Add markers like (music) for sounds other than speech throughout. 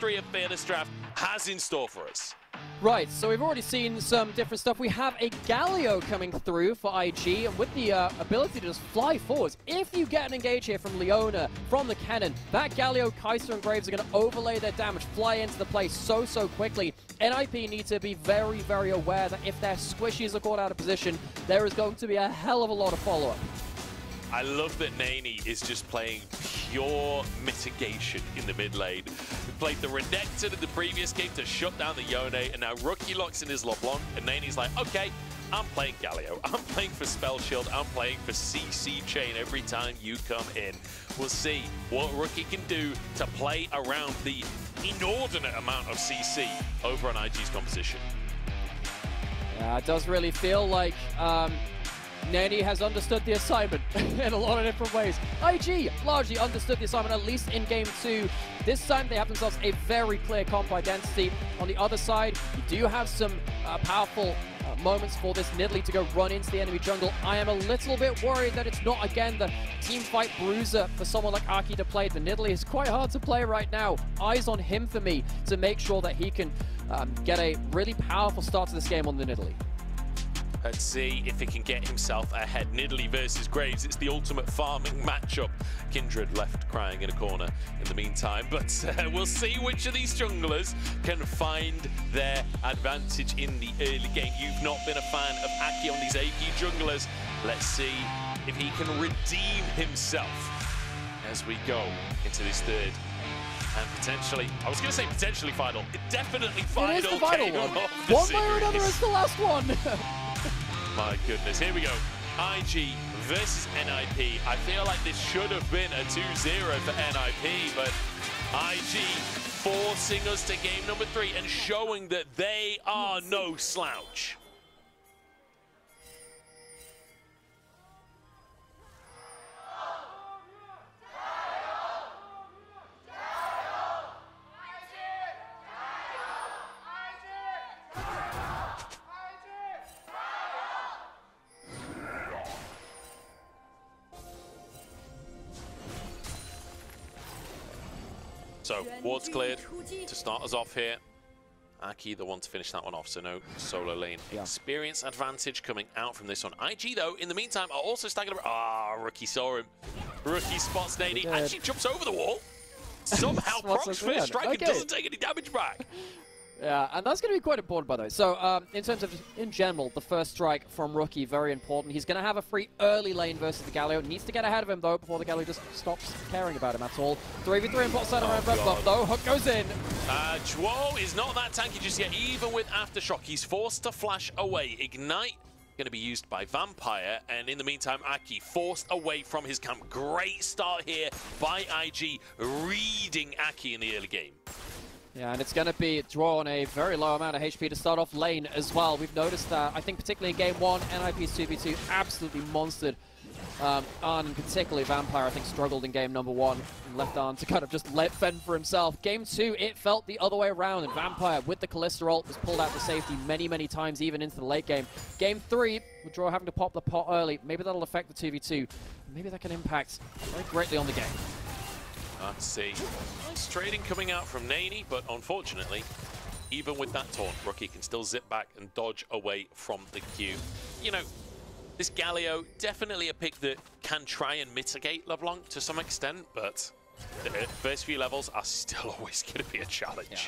of Fearless Draft has in store for us. Right, so we've already seen some different stuff. We have a Galio coming through for IG, and with the uh, ability to just fly forwards, if you get an engage here from Leona, from the Kennen, that Galio, Kai'Sa, and Graves are going to overlay their damage, fly into the play so, so quickly. NIP need to be very, very aware that if their squishies are caught out of position, there is going to be a hell of a lot of follow-up. I love that Nani is just playing pure mitigation in the mid lane. He played the Renekton in the previous game to shut down the Yone, and now Rookie locks in his LeBlanc, and Nani's like, okay, I'm playing Galio, (laughs) I'm playing for Spell Shield, I'm playing for CC Chain every time you come in. We'll see what Rookie can do to play around the inordinate amount of CC over on IG's composition. Yeah, it does really feel like um, Nani has understood the assignment (laughs) in a lot of different ways. IG largely understood the assignment, at least in game two. This time they have themselves a very clear comp identity. On the other side, you do have some uh, powerful uh, moments for this Nidalee to go run into the enemy jungle. I am a little bit worried that it's not, again, the team fight bruiser for someone like Aki to play. The Nidalee is quite hard to play right now. Eyes on him for me to make sure that he can um, get a really powerful start to this game on the Nidalee. Let's see if he can get himself ahead. Nidalee versus Graves. It's the ultimate farming matchup. Kindred left crying in a corner in the meantime. But uh, (laughs) we'll see which of these junglers can find their advantage in the early game. You've not been a fan of Aki on these AP junglers. Let's see if he can redeem himself as we go into this third and potentially, I was going to say potentially final, definitely final. It is the final one. One way or another is the last one. (laughs) My goodness, here we go. IG versus NIP. I feel like this should have been a 2-0 for NIP, but IG forcing us to game number three and showing that they are no slouch. So, ward's cleared to start us off here. Aki, the one to finish that one off, so no solo lane. Yeah. Experience advantage coming out from this one. IG, though, in the meantime, are also stacking up. Ah, oh, Rookie saw him. Rookie spots Nady, she jumps over the wall. (laughs) Somehow, Croc's first strike okay. doesn't take any damage back. Yeah, and that's going to be quite important, by the way. So, um, in terms of, in general, the first strike from Rookie, very important. He's going to have a free early lane versus the Galio. Needs to get ahead of him, though, before the Galio just stops caring about him at all. 3v3 in bot side around Red Buff, though. Hook goes in. Uh, Zhuo is not that tanky just yet, even with Aftershock. He's forced to flash away. Ignite going to be used by Vampire, and in the meantime, Aki forced away from his camp. Great start here by IG, reading Aki in the early game. Yeah, and it's going to be drawn a very low amount of HP to start off lane as well. We've noticed that, I think particularly in game one, NIP's 2v2 absolutely monstered. Um, and particularly Vampire, I think, struggled in game number one. And left arm to kind of just let fend for himself. Game two, it felt the other way around, and Vampire, with the Kalista ult, was pulled out to safety many, many times, even into the late game. Game three, with Zhuo having to pop the pot early, maybe that'll affect the 2v2. Maybe that can impact very greatly on the game. Let's see. Nice trading coming out from Nani, but unfortunately, even with that taunt, Rookie can still zip back and dodge away from the queue. You know, this Galio, definitely a pick that can try and mitigate LeBlanc to some extent, but the first few levels are still (laughs) always going to be a challenge. Yeah.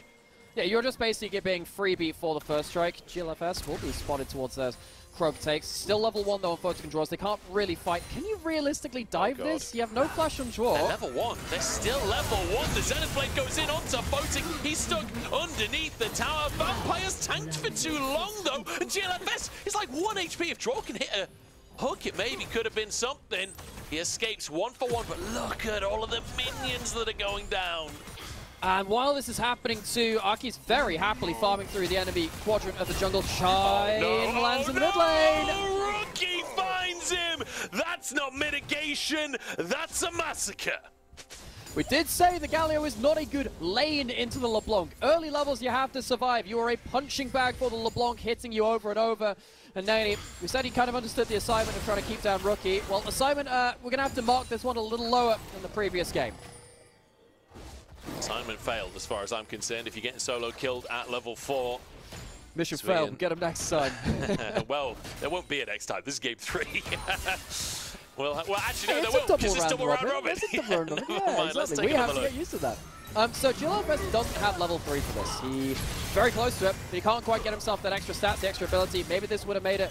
Yeah, you're just basically getting freebie for the first strike. GLFS will be spotted towards theirs. Krog takes. Still level 1 though on Photic controls. They can't really fight. Can you realistically oh, dive oh this? You have no flash on Zhuo. They're level 1. They're still level 1. The Zenith Blade goes in onto Photic. He's stuck underneath the tower. Vampire's tanked for too long though. And GLFS is like 1 HP. If Zhuo can hit a hook, it maybe could have been something. He escapes one for one, but look at all of the minions that are going down. And while this is happening too, Aki's very happily farming through the enemy quadrant of the jungle. Shine oh, no. lands in the mid lane. Rookie finds him. That's not mitigation. That's a massacre. We did say the Galio is not a good lane into the LeBlanc. Early levels, you have to survive. You are a punching bag for the LeBlanc, hitting you over and over. And Nani, we said he kind of understood the assignment of trying to keep down Rookie. Well, assignment, uh, we're going to have to mark this one a little lower than the previous game. Assignment failed, as far as I'm concerned. If you're getting solo killed at level 4, Mission failed. Get him next time. (laughs) (laughs) well, there won't be a next time. This is game three. (laughs) well, well, actually, no, it's there a will, double because it's round double round robin. It's double round robin. Yeah, mind, exactly. We have to look. get used to that. Um, so GLFS doesn't have level 3 for this. He's very close to it, but he can't quite get himself that extra stats, the extra ability. Maybe this would have made it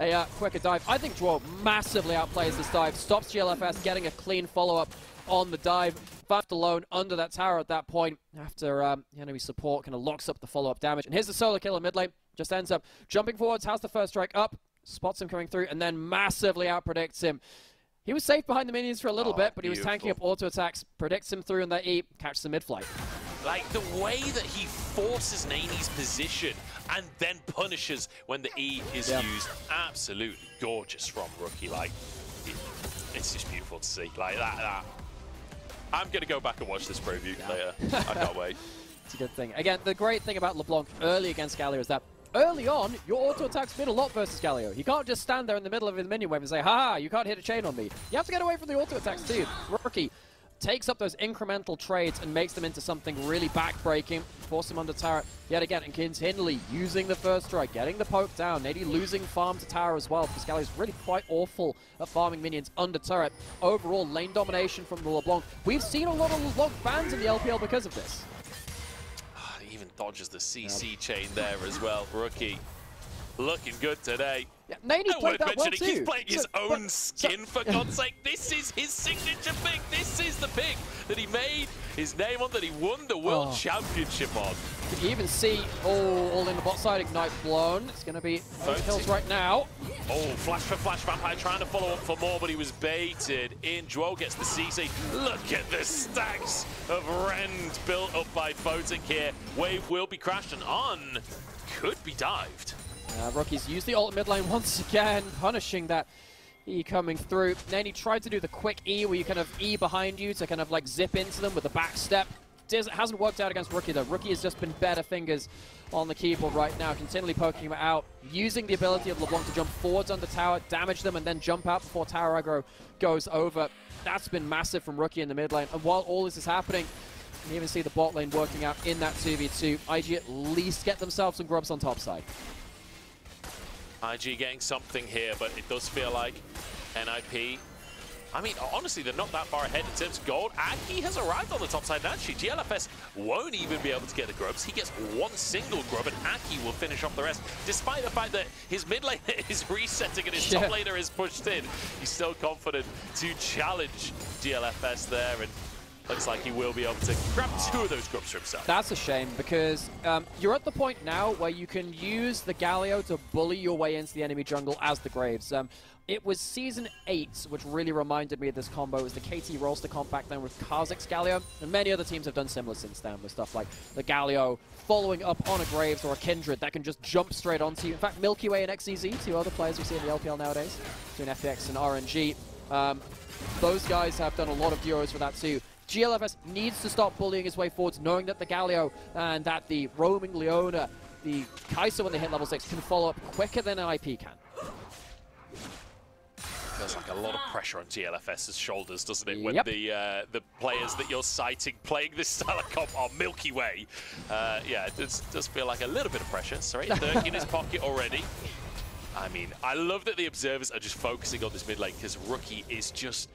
a uh, quicker dive. I think Zhuo massively outplays this dive, stops GLFS getting a clean follow-up on the dive. Left alone under that tower at that point after um, enemy support kind of locks up the follow-up damage. And here's the solo kill in mid lane. Just ends up jumping forwards, has the first strike up, spots him coming through, and then massively outpredicts him. He was safe behind the minions for a little Oh, bit, but he was tanking up auto attacks, predicts him through in that E, catches the mid flight. Like the way that he forces Nani's position and then punishes when the E is Yeah. used. Absolutely gorgeous from Rookie. Like, it- it's just beautiful to see. Like that. that. I'm going to go back and watch this preview later. I can't wait. (laughs) It's a good thing. Again, the great thing about LeBlanc early against Galio is that early on, your auto attacks mean a lot versus Galio. You can't just stand there in the middle of his minion wave and say, ha, you can't hit a chain on me. You have to get away from the auto attacks too. Rookie takes up those incremental trades and makes them into something really backbreaking, force him under tower yet again, and Kins Hindley using the first strike, getting the poke down, maybe losing farm to tower as well, Galio's really quite awful at farming minions under turret. Overall, lane domination from the LeBlanc. We've seen a lot of LeBlanc bans in the LPL because of this. Ah, he even dodges the CC chain there as well. Rookie looking good today. Yeah, Nani played that well too. He's playing his So- but- own so- skin, for (laughs) God's sake. This is his signature pick. This is the pick that he made his name on, that he won the World Oh. Championship on. You even see all, all in the bot side, Ignite blown. It's going to be kills right now. Oh, flash for flash. Vampire trying to follow up for more, but he was baited. In Zhuo gets the CC. Look at the stacks of Rend built up by Photic here. Wave will be crashed and on could be dived. Uh, Rookies use the ult mid lane once again, punishing that E coming through. Nani tried to do the quick E where you kind of E behind you to kind of like zip into them with the back step. Does, hasn't worked out against Rookie though. Rookie has just been better fingers on the keyboard right now, continually poking him out, using the ability of LeBlanc to jump forwards on the tower, damage them, and then jump out before tower aggro goes over. That's been massive from Rookie in the mid lane. And while all this is happening, you can even see the bot lane working out in that 2v2. IG at least get themselves some grubs on top side. IG getting something here, but it does feel like NIP. I mean, honestly, they're not that far ahead in terms of gold. Aki has arrived on the top side, and actually, GLFS won't even be able to get the grubs. He gets one single grub, and Aki will finish off the rest. Despite the fact that his mid lane (laughs) is resetting and his Yeah. top laner is pushed in, he's still confident to challenge GLFS there, and looks like he will be able to grab two of those grubs for himself. That's a shame because um, you're at the point now where you can use the Galio to bully your way into the enemy jungle as the Graves. Um, it was Season 8 which really reminded me of this combo. It was the KT Rolster comp back then with Kha'Zix Galio, and many other teams have done similar since then with stuff like the Galio following up on a Graves or a Kindred that can just jump straight onto you. In fact, Milky Way and XEZ, two other players we see in the LPL nowadays, between FPX and RNG. Um, those guys have done a lot of duos for that too. GLFS needs to stop bullying his way forwards, knowing that the Galio and that the roaming Leona, the Kai'Sa when they hit level 6, can follow up quicker than NIP can. Feels like a lot of pressure on GLFS's shoulders, doesn't it? When Yep. the uh, the players that you're citing playing this (laughs) style of comp are Milky Way. Uh, yeah, it does, does feel like a little bit of pressure. Sorry, Dirk in his pocket already. I mean, I love that the observers are just focusing on this mid lane because Rookie is just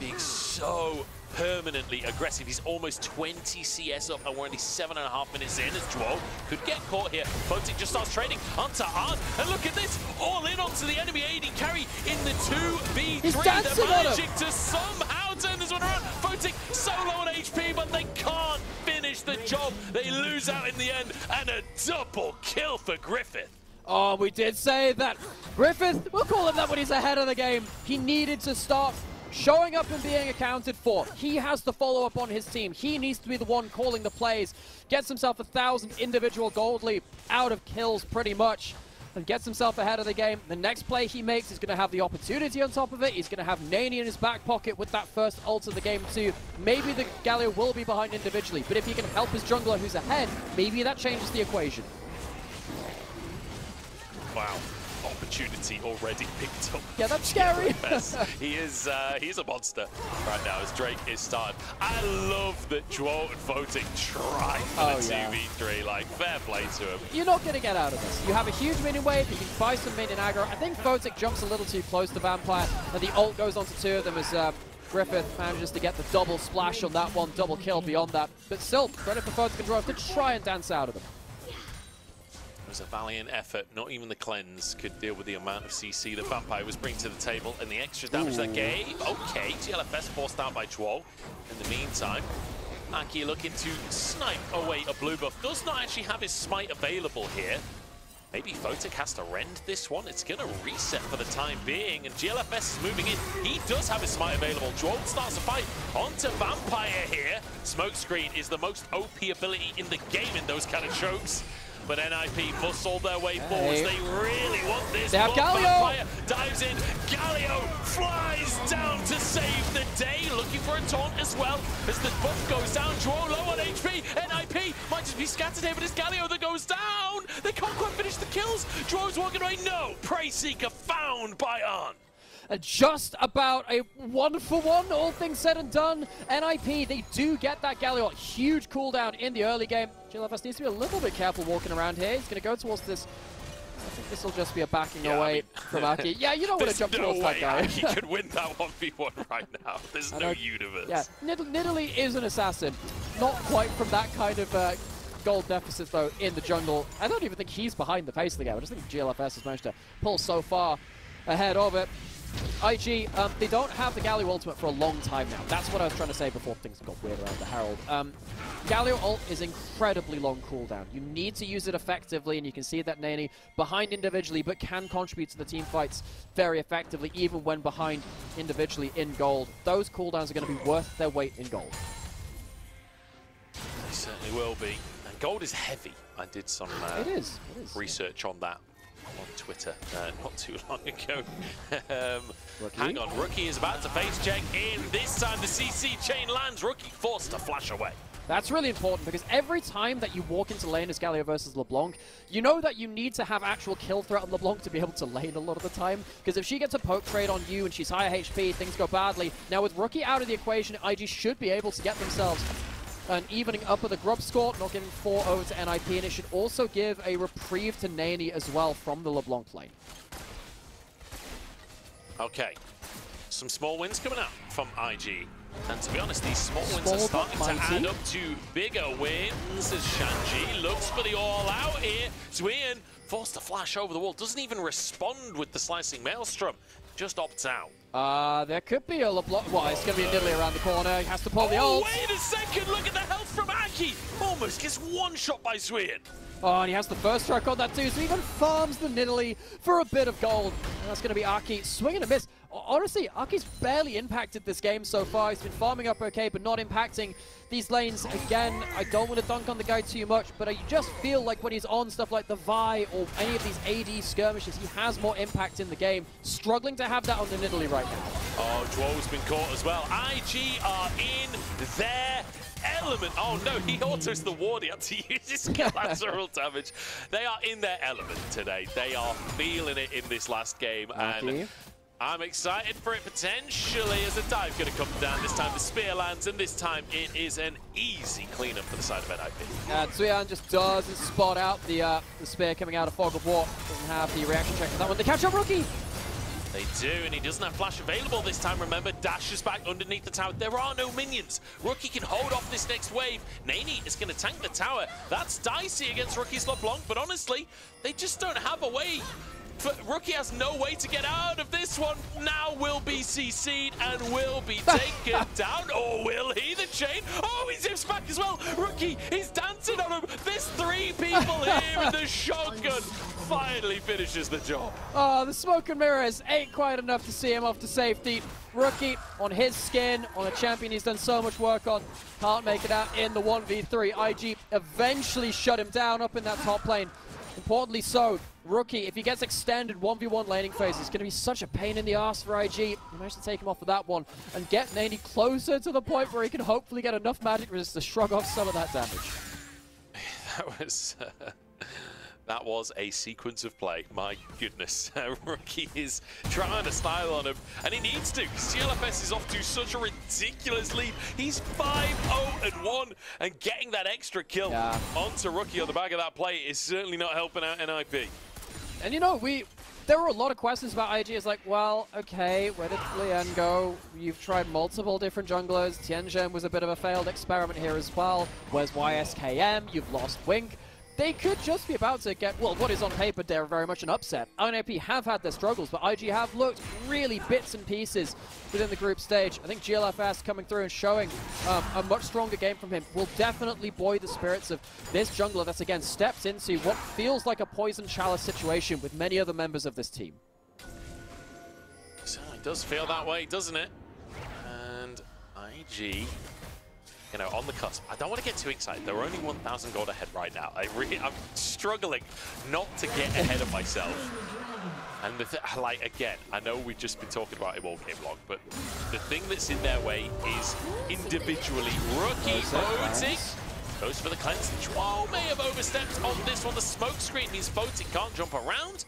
being so permanently aggressive. He's almost 20 CS up and we're only seven and a half minutes in as Zhuo could get caught here. Photic just starts trading onto Ahn and look at this, all in onto the enemy AD carry in the 2v3. He's They're dancing on him. managing to somehow turn this one around. Photic so low on HP but they can't finish the job. They lose out in the end and a double kill for Griffith. Oh, we did say that. Griffith, we'll call him that when he's ahead of the game. He needed to start showing up and being accounted for. He has the follow-up on his team. He needs to be the one calling the plays. Gets himself a thousand individual gold lead out of kills pretty much. And gets himself ahead of the game. The next play he makes is going to have the opportunity on top of it. He's going to have Nani in his back pocket with that first ult of the game too. Maybe the Galio will be behind individually, but if he can help his jungler who's ahead, maybe that changes the equation. Wow. opportunity already (laughs) picked up. Yeah, that's scary. (laughs) he is uh, he's a monster right now as Drake is started. I love that Zhuo and Photic trying for oh, the yeah. 2v3. Like, fair play to him. You're not going to get out of this. You have a huge minion wave. You can buy some minion aggro. I think Photic jumps a little too close to Vampire, and the ult goes onto two of them as uh, Griffith manages to get the double splash on that one, double kill beyond that. But still, credit for Photic and Zhuo to try and dance out of them. It was a valiant effort. Not even the cleanse could deal with the amount of CC the Vampire was bringing to the table and the extra damage Ooh. that gave. Okay, GLFS forced out by Zhuo. In the meantime, Aki looking to snipe away a blue buff. Does not actually have his smite available here. Maybe Photic has to rend this one. It's going to reset for the time being, and GLFS is moving in. He does have his smite available. Zhuo starts a fight onto Vampire here. Smokescreen is the most OP ability in the game in those kind of chokes. But NIP muscle their way hey. forwards. They really want this. They have Galio. dives in. Galio flies down to save the day. Looking for a taunt as well. As the buff goes down. Zhuo low on HP. NIP might just be scattered here, but it's Galio that goes down. They can't quite finish the kills. Zhuo's walking away. No. Prey Seeker found by Ahn uh, just about a one for one, all things said and done. NIP, they do get that Galio ult. Huge cooldown in the early game. GLFS needs to be a little bit careful walking around here. He's going to go towards this I think this will just be a backing yeah, away I mean, from Aki. (laughs) Yeah, you don't want to jump no towards that guy. Aki (laughs) could win that 1v1 right now. There's no universe. Yeah, Nidalee is an assassin. Not quite from that kind of uh, gold deficit, though, in the jungle. I don't even think he's behind the pace of the game. I just think GLFS has managed to pull so far ahead of it. IG, um, they don't have the Galio ultimate for a long time now. That's what I was trying to say before things got weird around the Herald. Um, Galio ult is incredibly long cooldown. You need to use it effectively, and you can see that Nani behind individually, but can contribute to the team fights very effectively, even when behind individually in gold. Those cooldowns are going to be worth their weight in gold. They certainly will be. And gold is heavy. I did some uh, it is. It is, research on that on Twitter uh, (laughs) not too long ago. um, hang on, Rookie is about to face check in. This time the CC chain lands. Rookie forced to flash away. That's really important because every time that you walk into lane as Galio versus LeBlanc, you know that you need to have actual kill threat on LeBlanc to be able to lane a lot of the time. Because if she gets a poke trade on you and she's higher HP, things go badly. Now with Rookie out of the equation, IG should be able to get themselves an evening up of the Grub score, not giving 4 over to NIP, and it should also give a reprieve to Nani as well from the LeBlanc lane. Okay, some small wins coming out from IG. And to be honest, these small, small wins are starting to add up to bigger wins as Shanji looks for the all-out here. Zuan forced to flash over the wall, doesn't even respond with the slicing Maelstrom, just opts out. Uh, there could be a LeBlanc. Well, it's going to be a Nidalee around the corner. He has to pull oh, the ult. wait a second. Look at the health from Aki. Almost gets one shot by Zuan. Oh, and he has the first strike on that too, so he even farms the Nidalee for a bit of gold. And that's going to be Aki swinging a miss. Honestly, Aki's barely impacted this game so far. He's been farming up okay, but not impacting these lanes. Again, I don't want to dunk on the guy too much, but I just feel like when he's on stuff like the Vi or any of these AD skirmishes, he has more impact in the game. Struggling to have that on the Nidalee right now. Oh, Zhuo's been caught as well. IG are in there element. Oh no, he autos the ward. He had to (laughs) use his collateral (laughs) damage. They are in their element today. They are feeling it in this last game. And I'm excited for it potentially as a dive going to come down. This time the spear lands, and this time it is an easy cleanup for the side of NIP. Uh, Zuan just doesn't spot out the uh, the spear coming out of Fog of War. Doesn't have the reaction check for that one. They catch up Rookie! They do, and he doesn't have flash available this time. Remember, dashes back underneath the tower. There are no minions. Rookie can hold off this next wave. Nani is going to tank the tower. That's dicey against Rookie's LeBlanc, but honestly, they just don't have a way but Rookie has no way to get out of this one. Now will be CC'd and will be (laughs) taken down. Or will he? The chain. Oh, he zips back as well. Rookie, he's dancing on him. There's three people (laughs) here and the shotgun finally finishes the job. Oh, the smoke and mirrors ain't quite enough to see him off to safety. Rookie on his skin, on a champion he's done so much work on. Can't make it out in the 1v3. IG eventually shut him down up in that top lane. Importantly so, Rookie, if he gets extended 1v1 laning phase, it's going to be such a pain in the ass for IG. He managed to take him off with that one and get Nani closer to the point where he can hopefully get enough magic resist to shrug off some of that damage. (laughs) that was... Uh, That was a sequence of play. My goodness. (laughs) Rookie is trying to style on him, and he needs to, GLFS is off to such a ridiculous lead. He's 5-0 and 1, and getting that extra kill yeah. onto Rookie on the back of that play is certainly not helping out NIP. And you know, we there were a lot of questions about IG. It's like, well, okay, where did Lian go? You've tried multiple different junglers. Tianzhen was a bit of a failed experiment here as well. Where's YSKM? You've lost Wink they could just be about to get, well, what is on paper they're very much an upset. NIP have had their struggles, but IG have looked really bits and pieces within the group stage. I think GLFS coming through and showing um, a much stronger game from him will definitely buoy the spirits of this jungler that's, again, stepped into what feels like a poison chalice situation with many other members of this team. It does feel that way, doesn't it? And IG you know, on the cusp. I don't want to get too excited. They're only 1,000 gold ahead right now. I really, I'm struggling not to get ahead of myself. And the th like again, I know we've just been talking about it all game long, but the thing that's in their way is individually rookie Photic. Goes for the cleanse. Zhuo may have overstepped on this one. The smoke screen means Photic can't jump around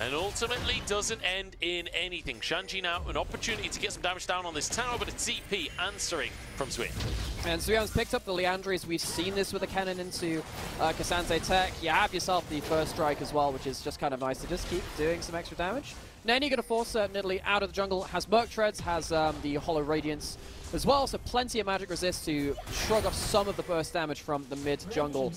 and ultimately doesn't end in anything. Shanji now an opportunity to get some damage down on this tower, but a TP answering from Swift. And Zuan's picked up the Liandry's. We've seen this with a Kennen into uh, K'Sante Tech. You have yourself the first strike as well, which is just kind of nice to just keep doing some extra damage. Nany going to force uh, Nidalee out of the jungle, has Merc Treads, has um, the Hollow Radiance as well, so plenty of magic resist to shrug off some of the burst damage from the mid jungle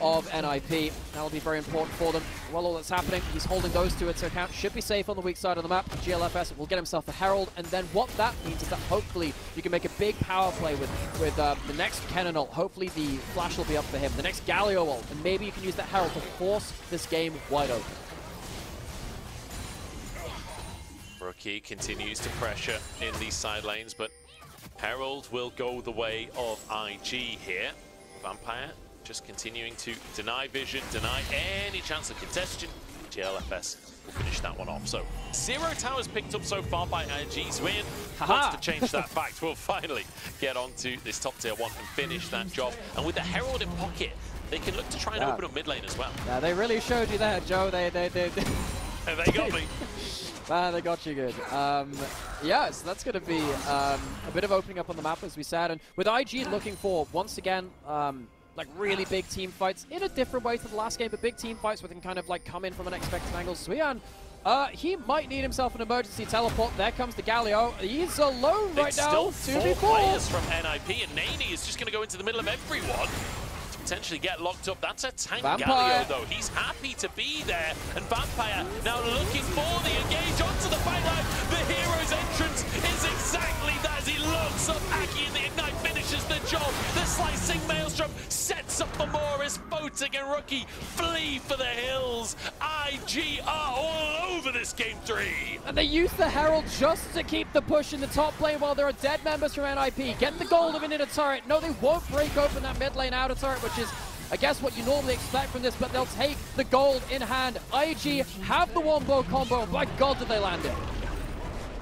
of NIP. That'll be very important for them. While all that's happening, he's holding those two into account. Should be safe on the weak side of the map. GLFS will get himself a Herald, and then what that means is that hopefully you can make a big power play with, with uh, the next Kennen ult. Hopefully the flash will be up for him. The next Galio ult, and maybe you can use that Herald to force this game wide open. Rookie continues to pressure in these side lanes, but Herald will go the way of IG here. Vampire just continuing to deny vision, deny any chance of congestion. GLFS will finish that one off. So zero towers picked up so far by IG's win. Wants to change that fact. We'll finally get onto this top tier one and finish that job. And with the Herald in pocket, they can look to try and yeah. open up mid lane as well. Yeah, they really showed you that, Joe. They they they. they, (laughs) they got (laughs) me. Man, they got you good. Um, yeah, so that's going to be um, a bit of opening up on the map, as we said. And with IG looking for, once again, um, like really big team fights in a different way to the last game, but big team fights where they can kind of like come in from an unexpected angles. Zuan, uh, he might need himself an emergency teleport. There comes the Galio. He's alone right it's now. Still four players from NIP, and Nani is just going to go into the middle of everyone potentially get locked up. That's a tank Vampire. Galio, though. He's happy to be there. And Vampire now looking for the engage onto the fight line. The hero's entrance is exactly that as he looks up Aki Ignite the job. The slicing Maelstrom sets up the Morris. Photic and Rookie flee for the hills. IG are all over this game three. And they use the Herald just to keep the push in the top lane while there are dead members from NIP. Get the gold of an inner turret. No, they won't break open that mid lane outer turret, which is I guess what you normally expect from this, but they'll take the gold in hand. IG have the wombo combo, by God did they land it.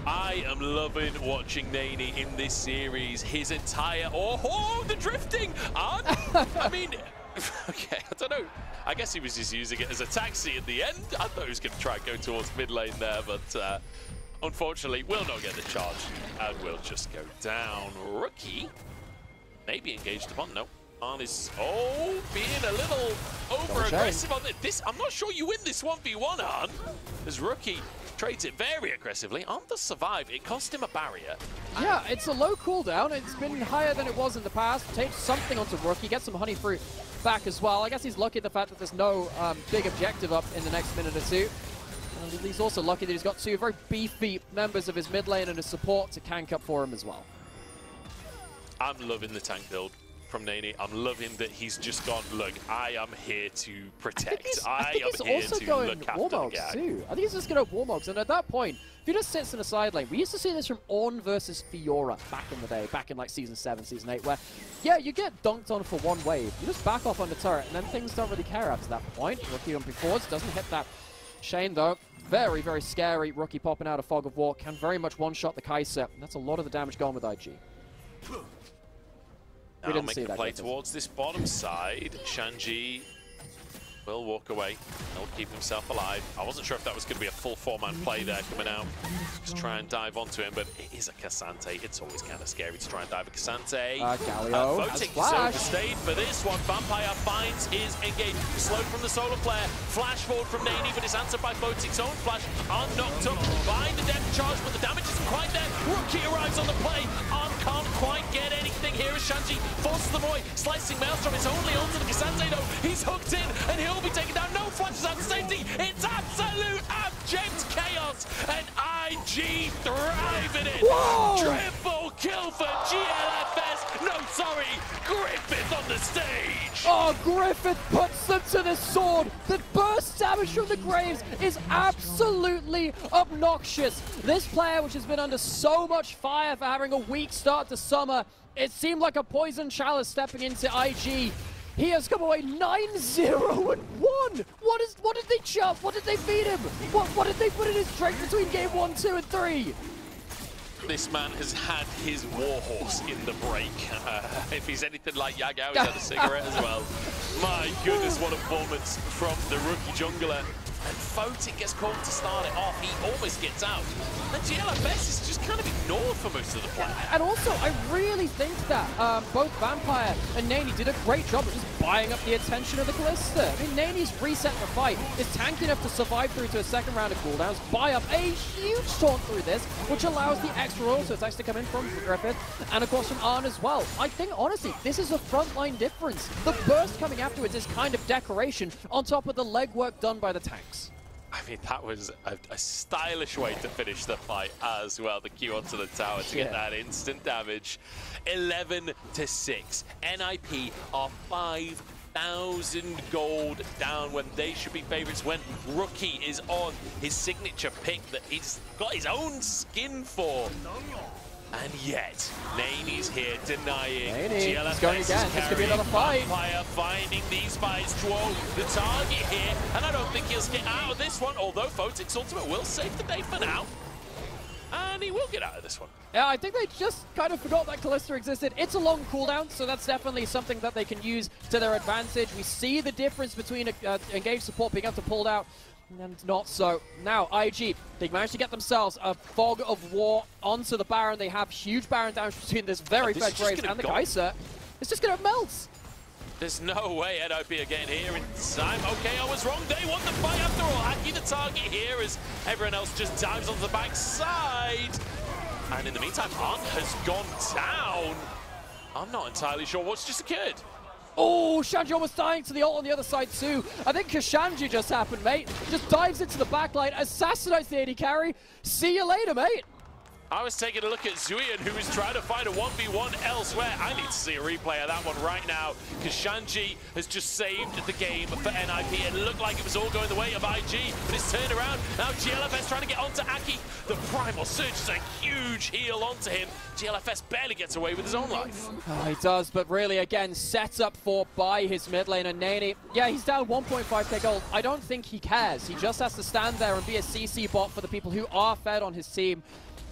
I am loving watching Nany in this series. His entire... Oh, oh the drifting! And, (laughs) I mean, (laughs) okay, I don't know. I guess he was just using it as a taxi at the end. I thought he was going to try and go towards mid lane there, but uh, unfortunately will not get the charge and will just go down. Rookie, maybe engaged upon. No, on his oh being a little over aggressive on this. I'm not sure you win this 1v1 on as rookie trades it very aggressively. On the survive, it cost him a barrier. Yeah, it's a low cooldown. It's been higher than it was in the past. Takes something onto rookie, gets some honey fruit back as well. I guess he's lucky the fact that there's no um, big objective up in the next minute or two. And he's also lucky that he's got two very beefy members of his mid lane and his support to tank up for him as well. I'm loving the tank build from Nany. I'm loving that he's just gone, look, I am here to protect. I, I, I am here to look after the gang. Too. I think he's just going to Warmogs. And at that point, if he just sits in a side lane, we used to see this from Ornn versus Fiora back in the day, back in like Season 7, Season 8, where, yeah, you get dunked on for one wave. You just back off on the turret, and then things don't really care after that point. Rookie on forwards, doesn't hit that Shane, though. Very, very scary. Rookie popping out of Fog of War can very much one-shot the Kai'Sa. That's a lot of the damage going with IG. We didn't see that. play towards this bottom side. Shanji will walk away. He'll keep himself alive. I wasn't sure if that was going to be a full four-man play there coming out. Just try and dive onto him, but it is a K'Sante. It's always kind of scary to try and dive a K'Sante. Uh, Galio uh, has is overstayed for this one. Vampire finds his engage. Slow from the solar flare. Flash forward from Nani, but is answered by Photic's own flash. Ahn knocked up by the depth charge, but the damage isn't quite there. Rookie arrives on the play. Ahn can't quite get here as Shanji forces the boy. Slicing Maelstrom is only onto the K'Sante though. He's hooked in and he'll be taken down. No flashes out of safety. It's absolute abject chaos and IG thriving it. Whoa! Triple kill for GLFS. No, sorry, Griffith on the stage. Oh, Griffith puts them to the sword. The burst damage from the Graves is absolutely obnoxious. This player, which has been under so much fire for having a weak start to summer, it seemed like a poison chalice stepping into IG. He has come away 9-0 and 1! What is what did they jump? What did they feed him? What what did they put in his drink between game 1, 2, and 3? This man has had his warhorse in the break. Uh, (laughs) if he's anything like Yagao, he's had a cigarette as well. (laughs) My goodness, what a performance from the rookie jungler. And Photic gets called to start it off. He almost gets out. And GLFS is just kind of ignored for most of the play. And also, I really think that um, both Vampire and Nani did a great job of just buying up the attention of the Kalista. I mean, Nani's reset the fight is tanky enough to survive through to a second round of cooldowns, buy up a huge taunt through this, which allows the extra auto attacks to come in from Griffith, and of course from Ahn as well. I think, honestly, this is a frontline difference. The burst coming afterwards is kind of decoration on top of the legwork done by the tanks. I mean, that was a, a, stylish way to finish the fight as well. The Q onto the tower to yeah. get that instant damage. 11 to 6. NIP are 5,000 gold down when they should be favorites. When Rookie is on his signature pick that he's got his own skin for. And yet, Nani's here denying Nani, GLFS going again. This could be another fight. Vampire finding these fights. Zhuo the target here, and I don't think he'll get out of this one, although Photic's ultimate will save the day for now. And he will get out of this one. Yeah, I think they just kind of forgot that Kalista existed. It's a long cooldown, so that's definitely something that they can use to their advantage. We see the difference between uh, engaged support being able to pull out and not so. Now, IG, they managed to get themselves a fog of war onto the Baron. They have huge Baron damage between this very fed Graves and the Kai'Sa. It's just going to melt. There's no way NIP are getting here in time. Okay, I was wrong. They won the fight after all. Aki the target here as everyone else just dives onto the backside. And in the meantime, Ahn has gone down. I'm not entirely sure what's just occurred. Oh, Shanji almost dying to the ult on the other side too. I think Kashanji just happened, mate. Just dives into the backline, assassinates the AD carry. See you later, mate. I was taking a look at Zuan, who is trying to find a 1v1 elsewhere. I need to see a replay of that one right now, because Shanji has just saved the game for NIP. It looked like it was all going the way of IG, but it's turned around. Now GLFS trying to get onto Aki. The Primal Surge is a huge heal onto him. GLFS barely gets away with his own life. Oh, he does, but really, again, set up for by his mid laner, Nani. Yeah, he's down 1.5k gold. I don't think he cares. He just has to stand there and be a CC bot for the people who are fed on his team.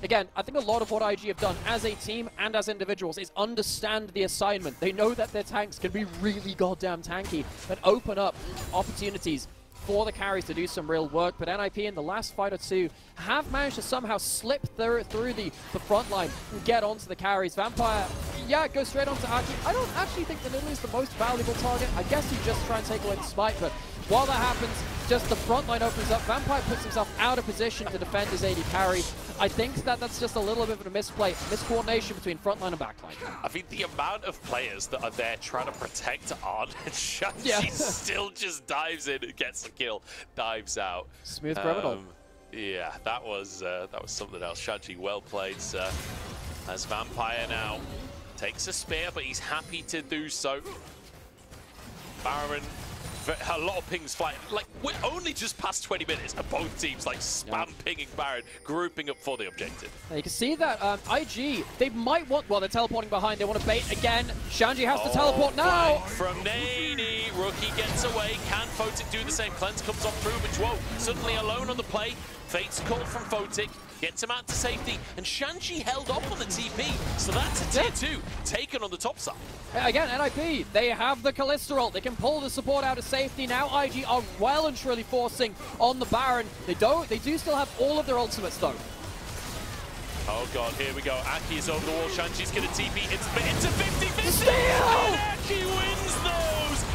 Again, I think a lot of what IG have done as a team and as individuals is understand the assignment. They know that their tanks can be really goddamn tanky and open up opportunities for the carries to do some real work, but NIP in the last fight or two have managed to somehow slip through, through the, the front line and get onto the carries. Vampire, yeah, go straight onto Aki. I don't actually think that Lily is the most valuable target. I guess you just try and take away the smite, but while that happens, just the front line opens up. Vampire puts himself out of position to defend his AD carry. I think that that's just a little bit of a misplay, miscoordination between frontline and backline. I think the amount of players that are there trying to protect Ahn (laughs) and Shanji yeah. still just dives in and gets the kill, dives out. Smooth criminal. Um, yeah, that was uh, that was something else. Shanji, well played, sir. As Vampire now takes a spear, but he's happy to do so. Baron a lot of pings flying. Like, we're only just past 20 minutes and both teams, like, spam yeah. pinging Baron, grouping up for the objective. Yeah, you can see that um, IG, they might want, well, they're teleporting behind. They want to bait again. Shanji has oh, to teleport now. From Nani, Rookie gets away. Can Photic do the same? Cleanse comes off through, but whoa, suddenly alone on the play. Fate's call from Photic, gets him out to safety, and Shanji held off on the TP, so that's a tier Yeah. 2 taken on the top side. Uh, again, NIP, they have the Kalista ult. They can pull the support out of safety. Now IG are well and truly forcing on the Baron. They don't. They do still have all of their ultimates though. Oh god, here we go. Aki is over the wall. Shanji's gonna TP. It's it's a 50-50. Steal! And Aki wins.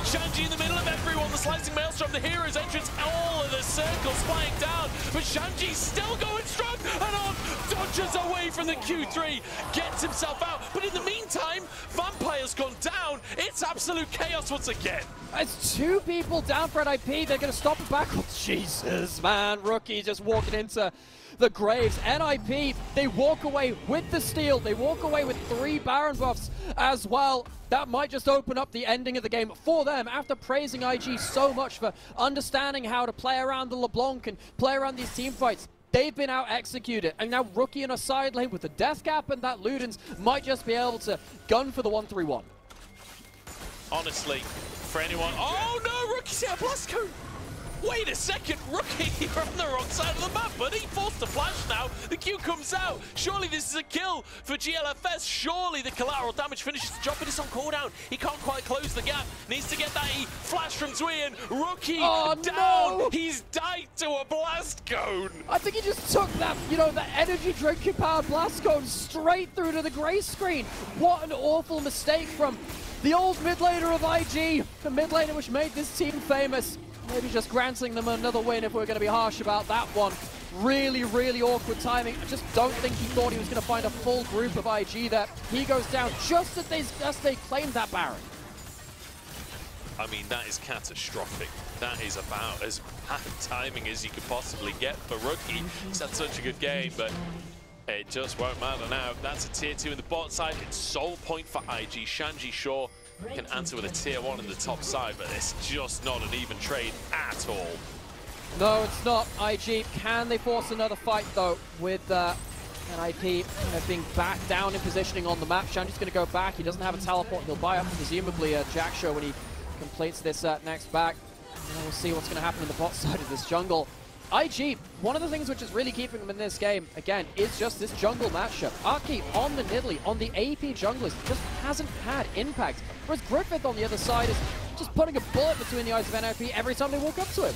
Shanji in the middle of everyone. The slicing maelstrom, the hero's entrance, all of the circles flying down. But Shanji's still going strong and on. Dodges away from the Q3. Gets himself out. But in the meantime, Vampire's gone down. It's absolute chaos once again. It's two people down for NIP. They're going to stop it back. (laughs) Jesus, man. Rookie just walking into the graves. NIP, they walk away with the steal. They walk away with three Baron buffs as well. That might just open up the ending of the game for them after praising IG so much for understanding how to play around the LeBlanc and play around these team fights. They've been out executed, and now Rookie in a side lane with the Deathcap and that Ludens might just be able to gun for the 1-3-1. honestly, for anyone. Oh no, Rookie's out Blasco! Wait a second, Rookie, (laughs) you're on the wrong side of the map, buddy. Forced to flash now. The Q comes out. Surely this is a kill for GLFS. Surely the collateral damage finishes the job, but it's on cooldown. He can't quite close the gap. Needs to get that E flash from Zuan. Rookie Oh, down. no. He's died to a blast cone. I think he just took that, you know, that energy drinking power blast cone straight through to the grey screen. What an awful mistake from the old mid laner of IG, the mid laner which made this team famous. Maybe just granting them another win if we're going to be harsh about that one. Really, really awkward timing. I just don't think he thought he was going to find a full group of IG there. He goes down just as they, as they claimed that Baron. I mean, that is catastrophic. That is about as bad timing as you could possibly get for Rookie. Mm-hmm. He's had such a good game, but it just won't matter now. That's a tier 2 in the bot side. It's sole point for IG. Shanji Shaw can answer with a tier 1 in the top side, but it's just not an even trade at all. No, it's not. IG, can they force another fight though with uh, NIP you being back down in positioning on the map? Shanji's going to go back. He doesn't have a teleport. He'll buy up presumably a Jak'Sho when he completes this uh, next back. And we'll see what's going to happen in the bot (laughs) side of this jungle. IG, one of the things which is really keeping them in this game, again, is just this jungle matchup. Aki on the Nidalee, on the AP junglers, just hasn't had impact. Whereas Griffith on the other side is just putting a bullet between the eyes of NIP every time they walk up to him.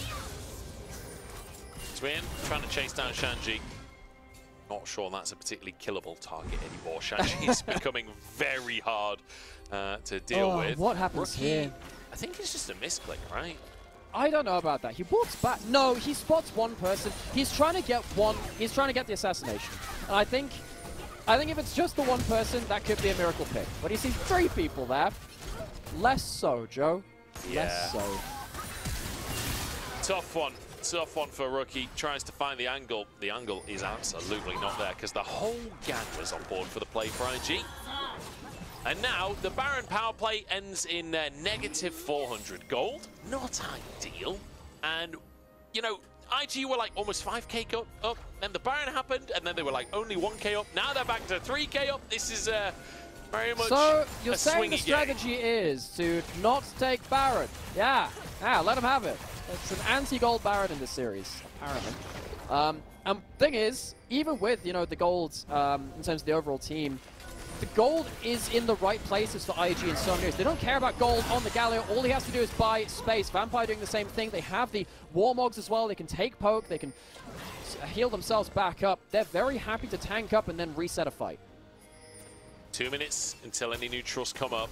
Zuan trying to chase down Shanji. Not sure that's a particularly killable target anymore. Shanji is (laughs) becoming very hard uh, to deal Oh, with. what happens Rookie, here? I think it's just a misclick, right? I don't know about that. He walks back. No, he spots one person. He's trying to get one. He's trying to get the assassination. And I think, I think if it's just the one person, that could be a miracle pick. But he sees three people there. Less so, Joe. Yeah. Less so. Tough one. Tough one for Rookie. Tries to find the angle. The angle is absolutely not there because the whole gang was on board for the play for IG. And now the Baron power play ends in uh, negative 400 gold. Not ideal. And, you know, IG were like almost 5k up, up. Then the Baron happened, and then they were like only 1k up. Now they're back to 3k up. This is uh, very much So you're saying the swingy game. strategy is to not take Baron? Yeah. Yeah. Let him have it. It's an anti-gold Baron in this series, apparently. Um, and thing is, even with you know the golds um, in terms of the overall team, the gold is in the right places for IG in some areas. They don't care about gold on the Galio. All he has to do is buy space. Vampire doing the same thing. They have the Warmogs as well. They can take poke. They can heal themselves back up. They're very happy to tank up and then reset a fight. Two minutes until any neutrals come up,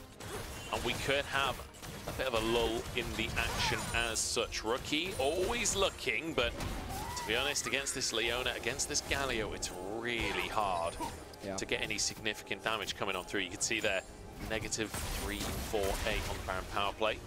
and we could have a bit of a lull in the action as such. Rookie always looking, but to be honest, against this Leona, against this Galio, it's really hard Yeah. to get any significant damage coming on through. You can see there, negative three, four, eight on the Baron power play.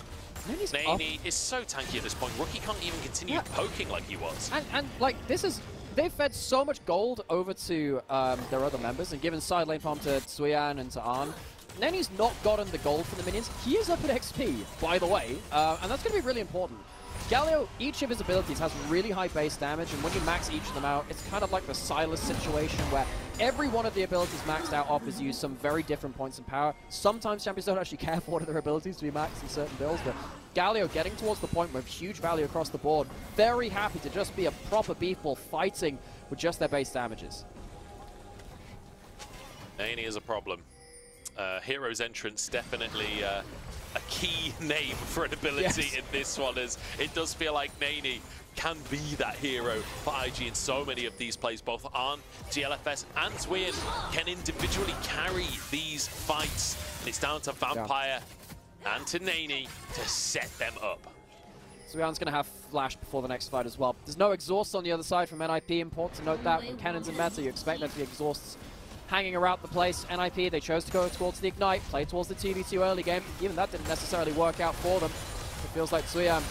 And then he's up is so tanky at this point. Rookie can't even continue Yeah. poking like he was. And, and like, this is... They've fed so much gold over to um, their other members and given side lane farm to Zuan and to Ahn. Neny's not gotten the gold for the minions. He is up at XP, by the way, uh, and that's going to be really important. Galio, each of his abilities has really high base damage, and when you max each of them out, it's kind of like the Sylas situation where every one of the abilities maxed out offers you some very different points in power. Sometimes champions don't actually care for one of their abilities to be maxed in certain builds, but Galio getting towards the point with huge value across the board. Very happy to just be a proper beef ball fighting with just their base damages. Nani is a problem. Uh, Hero's entrance definitely uh, a key (laughs) name for an ability yes. in this one as it does feel like Nani can be that hero for IG in so many of these plays. Both on GLFS and Zuan can individually carry these fights. And it's down to Vampire yeah. And to to set them up. Zuan's going to have Flash before the next fight as well. There's no exhaust on the other side from NIP. Important to note that when Kennen's in meta, you expect there to be exhausts hanging around the place. NIP, they chose to go towards the Ignite, play towards the 2v2 early game. Even that didn't necessarily work out for them. It feels like Zuan,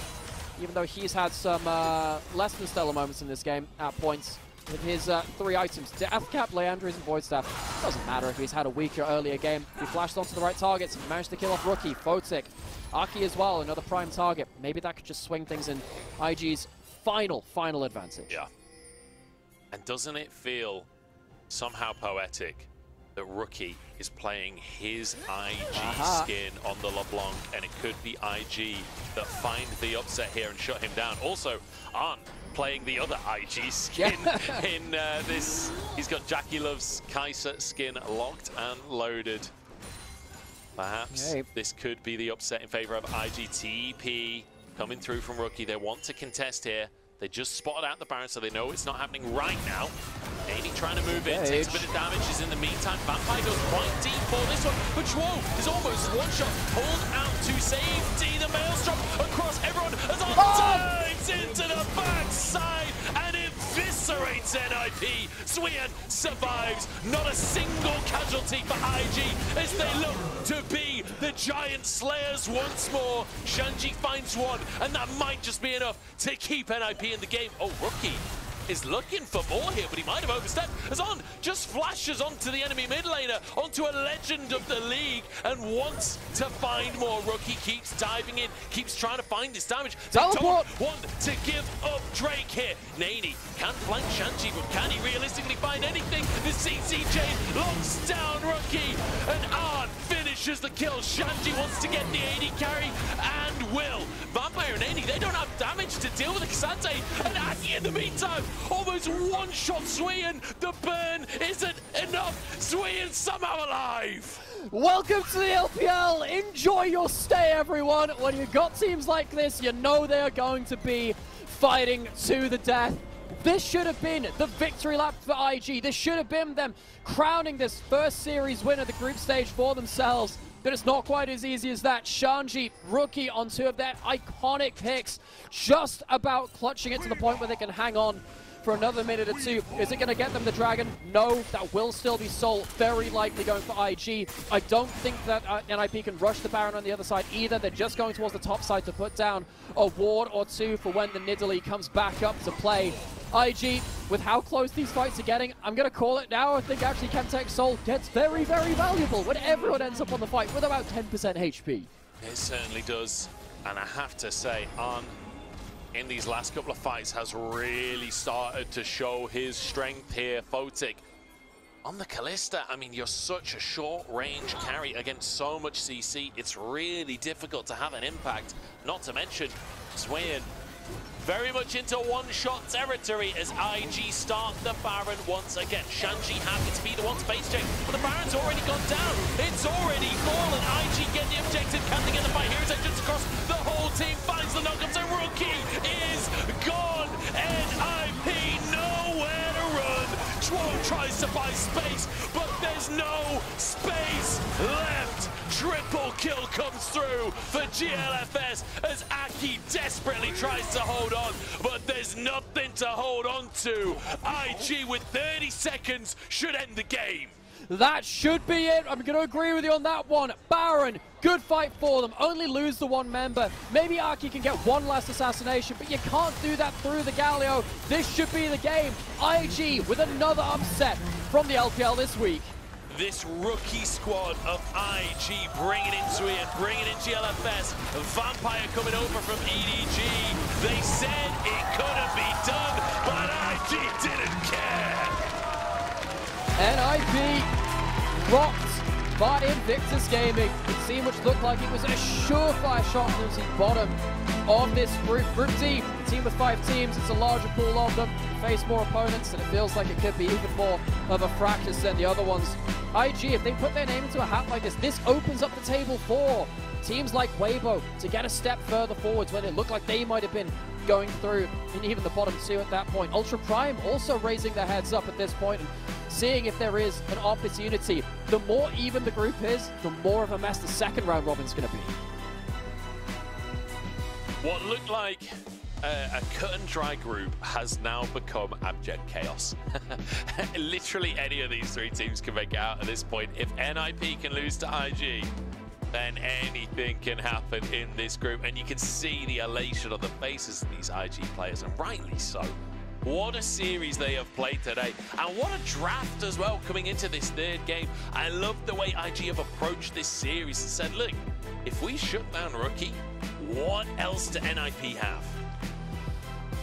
even though he's had some uh, less than stellar moments in this game at points, with his uh, three items, Deathcap, Liandry's, and Void Staff. Doesn't matter if he's had a weaker earlier game. He flashed onto the right targets, he managed to kill off Rookie, Photic, Aki as well, another prime target. Maybe that could just swing things in IG's final, final advantage. Yeah. And doesn't it feel somehow poetic that Rookie is playing his IG Aha. skin on the LeBlanc, and it could be IG that find the upset here and shut him down. Also, Ahn playing the other IG skin (laughs) in uh, this. He's got Jackie Love's Kai'Sa skin locked and loaded. Perhaps this could be the upset in favor of IGTP coming through from Rookie. They want to contest here. They just spotted out the Baron, so they know it's not happening right now. Neny trying to move in, takes a bit of damages in the meantime. Vampire goes quite deep for this one, but Zhuo is almost one shot pulled out to safety. The Maelstrom across everyone as on oh! Into the backside and eviscerates NIP. Zuan survives, not a single casualty for IG as they look to be the Giant Slayers once more. Shanji finds one, and that might just be enough to keep NIP in the game. Oh, Rookie is looking for more here, but he might have overstepped. As On just flashes onto the enemy mid laner, onto a legend of the league, and wants to find more. Rookie keeps diving in, keeps trying to find this damage. They Teleport. don't want to give up Drake here. Neny can flank Shanji, but can he realistically find anything? The CCJ locks down Rookie, and Ahn finishes the kill. Shanji wants to get the AD carry, and will. Vampire and Neny, they don't have damage to deal with the K'Sante, and Aki in the meantime Almost one-shot Zuan. The burn isn't enough. Zuan somehow alive. Welcome to the LPL. Enjoy your stay, everyone. When you've got teams like this, you know they are going to be fighting to the death. This should have been the victory lap for IG. This should have been them crowning this first series win of the group stage for themselves. But it's not quite as easy as that. Shanji, rookie on two of their iconic picks, just about clutching it to the point where they can hang on for another minute or two. Is it going to get them the Dragon? No, that will still be Soul. Very likely going for IG. I don't think that uh, NIP can rush the Baron on the other side either. They're just going towards the top side to put down a ward or two for when the Nidalee comes back up to play. IG, with how close these fights are getting, I'm going to call it now. I think actually Chemtech Soul gets very, very valuable when everyone ends up on the fight with about 10% HP. It certainly does. And I have to say, on in these last couple of fights has really started to show his strength here. Photic on the Kalista, I mean, you're such a short-range carry against so much CC. It's really difficult to have an impact. Not to mention, Zuan very much into one-shot territory as IG start the Baron once again. Shanji happy to be the one to face check, but the Baron's already gone down. It's already fallen. IG get the objective. Can they get the fight? Here's just across. The whole team finds the knockups, and Rookie is gone. And run. Tries to buy space, but there's no space left. Triple kill comes through for GLFS as Aki desperately tries to hold on, but there's nothing to hold on to. IG with 30 seconds should end the game. That should be it. I'm going to agree with you on that one. Baron, good fight for them. Only lose the one member. Maybe Aki can get one last assassination, but you can't do that through the Galio. This should be the game. IG with another upset from the LPL this week this rookie squad of IG bringing into it, bringing in GLFS. Vampire coming over from EDG. They said it couldn't be done, but IG didn't care. NIP rocked by Invictus Gaming, it seemed which looked like it was a surefire shot to the bottom of this group. Group D, team with five teams, it's a larger pool of them, face more opponents, and it feels like it could be even more of a fractious than the other ones. IG, if they put their name into a hat like this, this opens up the table for teams like Weibo to get a step further forwards when it looked like they might have been going through in even the bottom two at that point. Ultra Prime also raising their heads up at this point and seeing if there is an opportunity. The more even the group is, the more of a mess the second round robin's going to be. What looked like a, a cut and dry group has now become abject chaos. (laughs) Literally any of these three teams can make it out at this point. If NIP can lose to IG, then anything can happen in this group. And you can see the elation on the faces of these IG players, and rightly so. What a series they have played today. And what a draft as well coming into this third game. I love the way IG have approached this series and said, look, if we shut down Rookie, what else do NIP have?